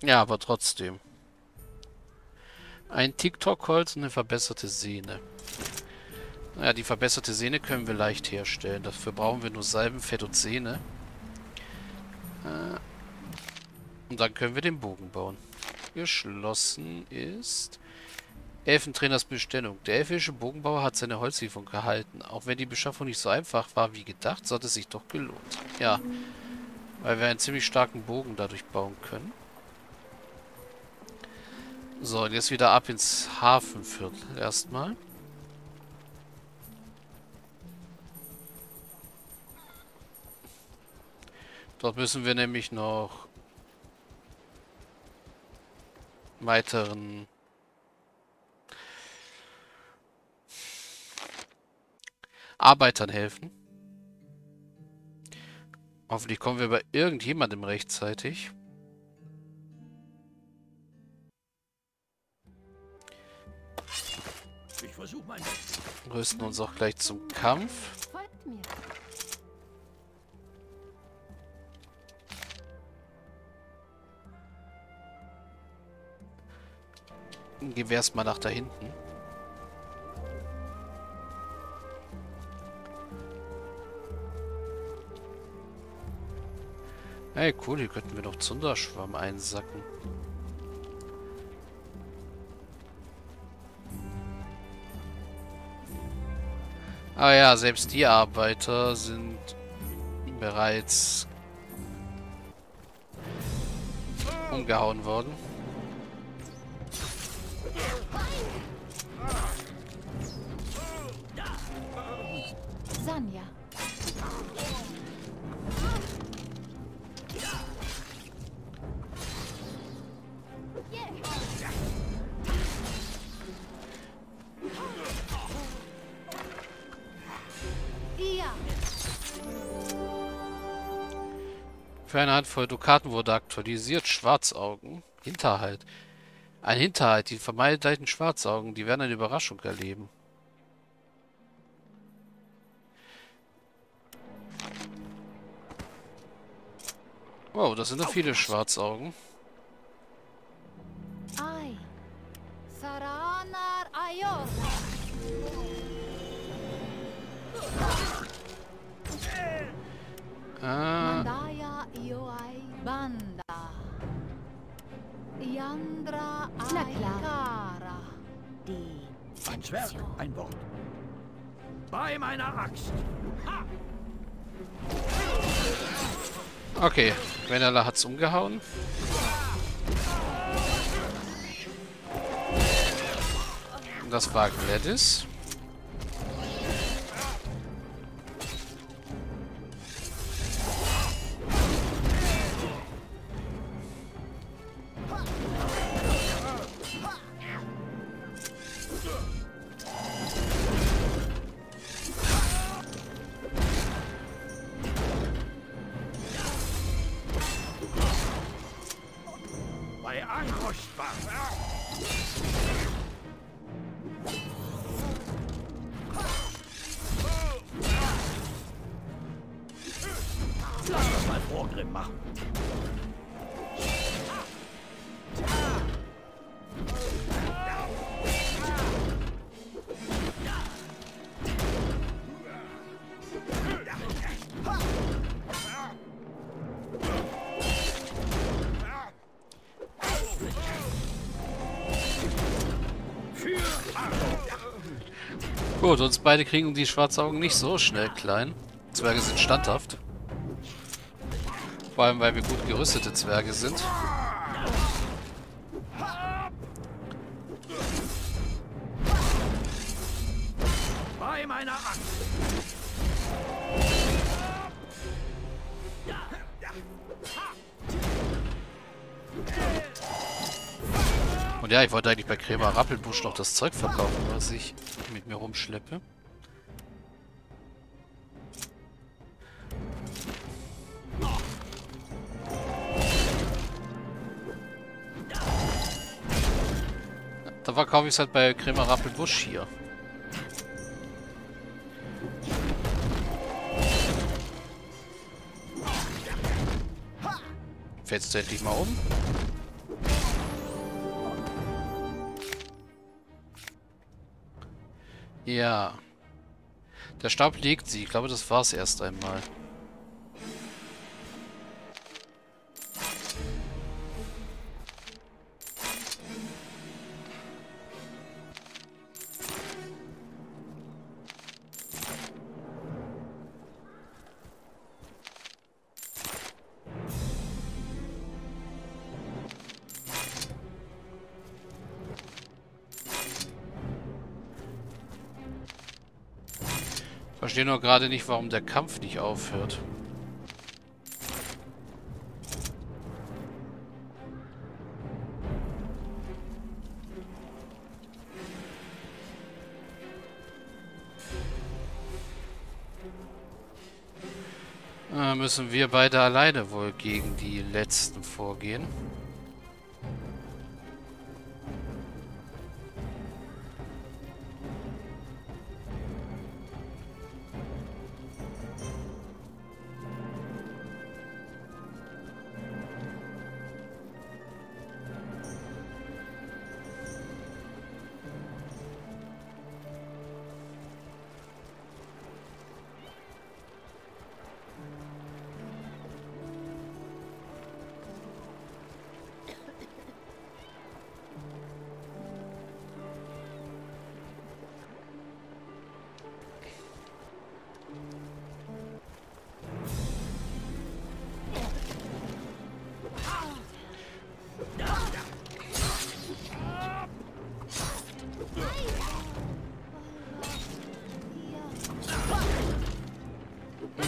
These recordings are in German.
Ja, aber trotzdem. Ein TikTok-Holz und eine verbesserte Sehne. Naja, die verbesserte Sehne können wir leicht herstellen. Dafür brauchen wir nur Salben, Fett und Sehne. Äh, und dann können wir den Bogen bauen. Geschlossen ist... Elfentrainers Bestellung. Der elfische Bogenbauer hat seine Holzlieferung gehalten. Auch wenn die Beschaffung nicht so einfach war wie gedacht, so hat es sich doch gelohnt. Ja, weil wir einen ziemlich starken Bogen dadurch bauen können. So, und jetzt wieder ab ins Hafenviertel erstmal. Dort müssen wir nämlich noch weiteren Arbeitern helfen. Hoffentlich kommen wir bei irgendjemandem rechtzeitig. Ich versuche mein Rüsten uns auch gleich zum Kampf. Folgt mir. Gehen wir erstmal nach da hinten. Hey, cool, hier könnten wir noch Zunderschwamm einsacken. Ah ja, selbst die Arbeiter sind bereits umgehauen worden. Für eine Handvoll Dukaten wurde aktualisiert. Schwarzaugen. Hinterhalt. Ein Hinterhalt. Die vermeideten Schwarzaugen. Die werden eine Überraschung erleben. Wow, das sind noch viele Schwarzaugen. Ah. Banda. Yandra Aikara. Die Ein Schwert, ein Wort. Bei meiner Axt. Ha! Okay, Renala hat's umgehauen. Das war Gladys. anrüstbar. Gut, uns beide kriegen die Schwarzaugen nicht so schnell klein. Zwerge sind standhaft. Vor allem, weil wir gut gerüstete Zwerge sind. Und ja, ich wollte eigentlich bei Krämer Rappelbusch noch das Zeug verkaufen, was ich mit mir rumschleppe. Da verkaufe ich es halt bei Krämer Rappelbusch hier. Fällst du endlich mal um? Ja. Der Stab legt sie. Ich glaube, das war's erst einmal. Verstehe nur gerade nicht, warum der Kampf nicht aufhört. Äh, müssen wir beide alleine wohl gegen die Letzten vorgehen.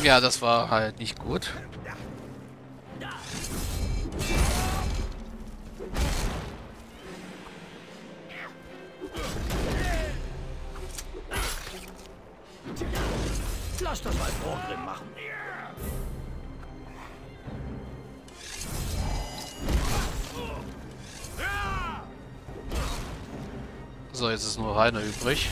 Ja, das war halt nicht gut. Lass das mal Vorgrim machen. So, jetzt ist nur Rainer übrig.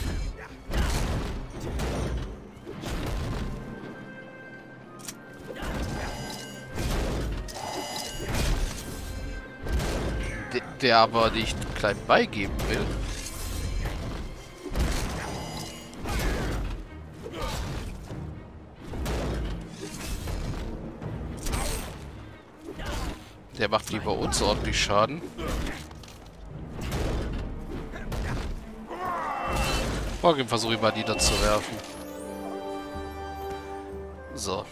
Der aber nicht klein beigeben will. Der macht lieber uns ordentlich Schaden. Morgen versuche ich mal niederzuwerfen. So.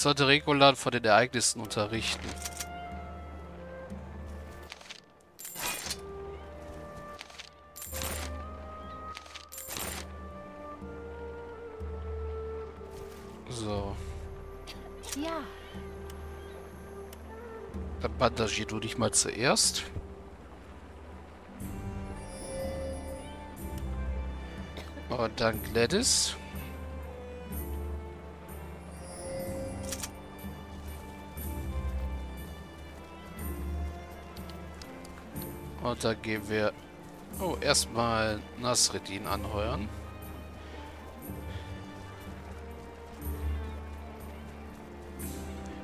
Sollte Regulan von den Ereignissen unterrichten. So. Ja. Dann bandagier du dich mal zuerst. Und dann Gladys. Und da gehen wir... Oh, erstmal Nasreddin anheuern.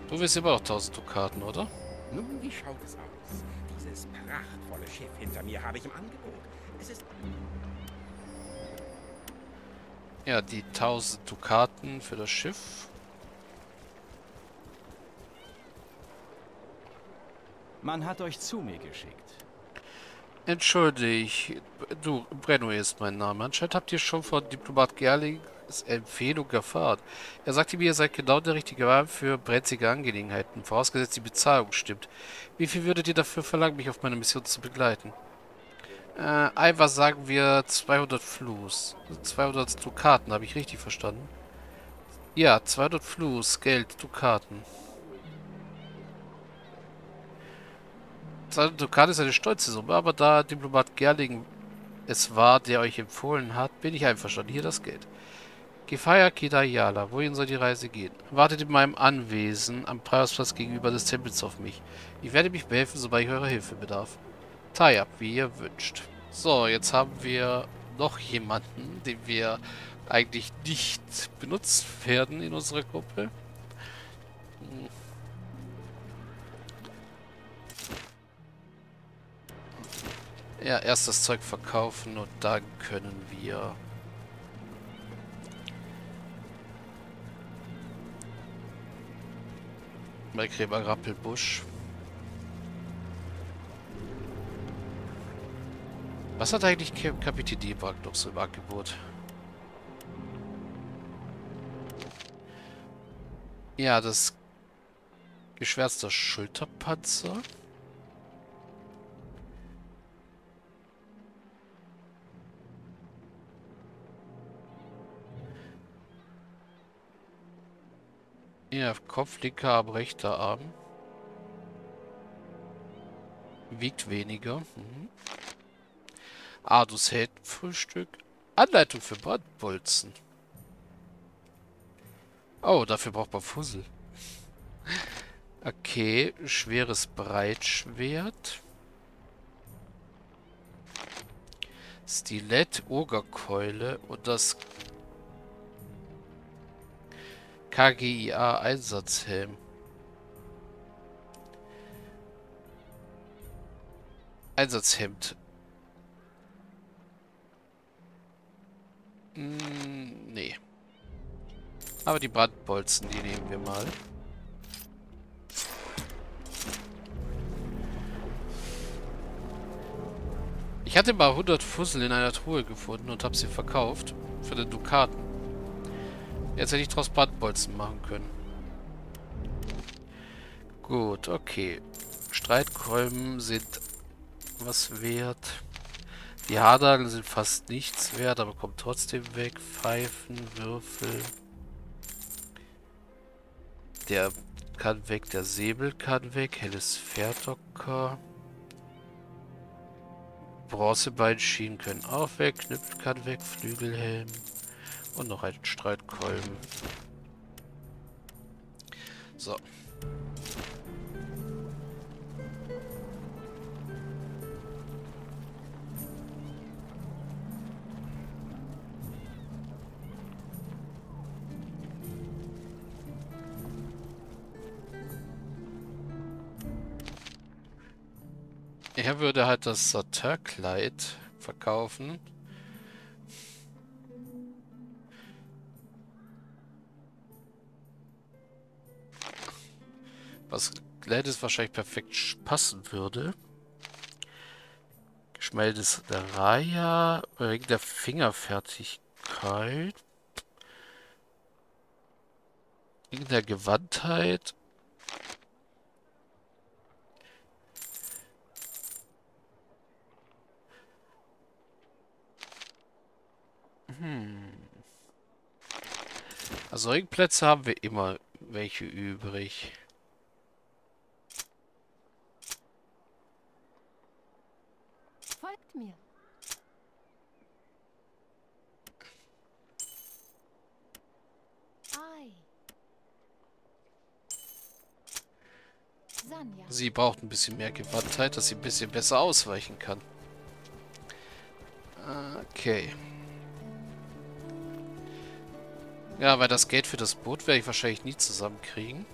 Du willst immer noch 1000 Dukaten, oder? Nun, wie schaut es aus? Dieses prachtvolle Schiff hinter mir habe ich im Angebot. Es ist... Ja, die 1000 Dukaten für das Schiff. Man hat euch zu mir geschickt. Entschuldig, du, Brenno ist mein Name. Anscheinend habt ihr schon von Diplomat Gerlings Empfehlung erfahren. Er sagte mir, ihr seid genau der richtige Mann für brenzige Angelegenheiten, vorausgesetzt die Bezahlung stimmt. Wie viel würdet ihr dafür verlangen, mich auf meine Mission zu begleiten? Äh, einfach sagen wir 200 Flus. 200 Dukaten, habe ich richtig verstanden? Ja, 200 Flus, Geld, Dukaten. Dukat ist eine stolze Summe, aber da Diplomat Gerling es war, der euch empfohlen hat, bin ich einverstanden. Hier das Geld. Gefeier Kidayala, wohin soll die Reise gehen? Wartet in meinem Anwesen am Preisplatz gegenüber des Tempels auf mich. Ich werde mich behelfen, sobald ich eurer Hilfe bedarf. Tayab, wie ihr wünscht. So, jetzt haben wir noch jemanden, den wir eigentlich nicht benutzt werden in unserer Gruppe. Ja, erst das Zeug verkaufen und dann können wir... Bei Gräber Rappelbusch. Was hat eigentlich Kapitän Debug noch so im Angebot? Ja, das geschwärzter Schulterpanzer. Ja, Kopflicker am rechter Arm. Wiegt weniger. Mhm. Ardus Frühstück. Anleitung für Brandbolzen. Oh, dafür braucht man Fussel. Okay, schweres Breitschwert. Stilett, Ogerkeule und das KGIA Einsatzhelm. Einsatzhemd. Hm, nee. Aber die Brandbolzen, die nehmen wir mal. Ich hatte mal 100 Fussel in einer Truhe gefunden und habe sie verkauft. Für den Dukaten. Jetzt hätte ich draus Brandbolzen machen können. Gut, okay. Streitkolben sind was wert. Die Haarnadeln sind fast nichts wert, aber kommt trotzdem weg. Pfeifen, Würfel. Der kann weg, der Säbel kann weg. Helles Pferdocker. Bronzebeinschienen können auch weg. Knüpf kann weg. Flügelhelm. Und noch ein Streitkolben. So. Er würde halt das Satin-Kleid verkaufen. Gladys wahrscheinlich perfekt passen würde. Geschmeldetes Raya, Ring der Fingerfertigkeit. Ring der Gewandtheit. Hm. Also Ringplätze haben wir immer welche übrig. Folgt mir. Ei. Sanja. Sie braucht ein bisschen mehr Gewandtheit, dass sie ein bisschen besser ausweichen kann. Okay. Ja, weil das Geld für das Boot werde ich wahrscheinlich nie zusammenkriegen.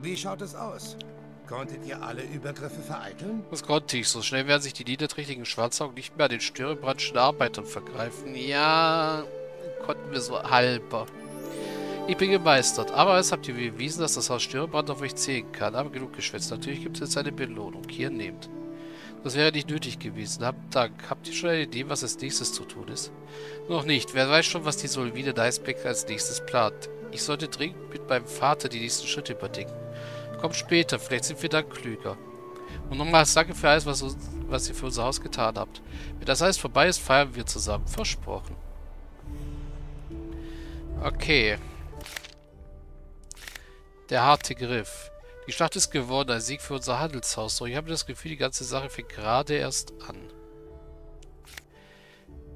Wie schaut es aus? Konntet ihr alle Übergriffe vereiteln? Das konnte ich. So schnell werden sich die niederträchtigen Schwarzaugen nicht mehr an den störebrandschen Arbeitern vergreifen. Ja, konnten wir so halber. Ich bin gemeistert, aber es habt ihr bewiesen, dass das Haus Störebrand auf euch zählen kann. Aber genug geschwätzt. Natürlich gibt es jetzt eine Belohnung. Hier nehmt. Das wäre nicht nötig gewesen. Habt Dank. Habt ihr schon eine Idee, was als nächstes zu tun ist? Noch nicht. Wer weiß schon, was die Solvide Niceback als nächstes plant. Ich sollte dringend mit meinem Vater die nächsten Schritte überdenken. Kommt später, vielleicht sind wir dann klüger. Und nochmals danke für alles, was, was ihr für unser Haus getan habt. Wenn das alles vorbei ist, feiern wir zusammen. Versprochen. Okay. Der harte Griff. Die Schlacht ist gewonnen, ein Sieg für unser Handelshaus. Doch ich habe das Gefühl, die ganze Sache fängt gerade erst an.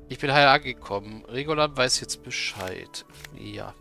Ich bin heil angekommen. Regolan weiß jetzt Bescheid. Ja.